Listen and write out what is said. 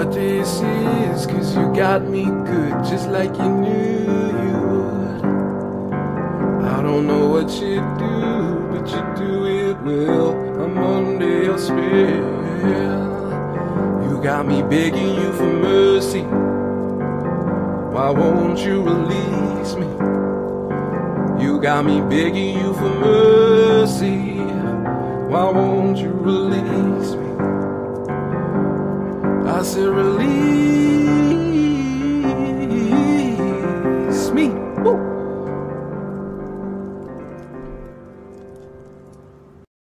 what this is, cause you got me good just like you knew you would. I don't know what you do, but you do it well. I'm under your spell. You got me begging you for mercy. Why won't you release me? You got me begging you for mercy. Why won't you release me? once release me. Woo.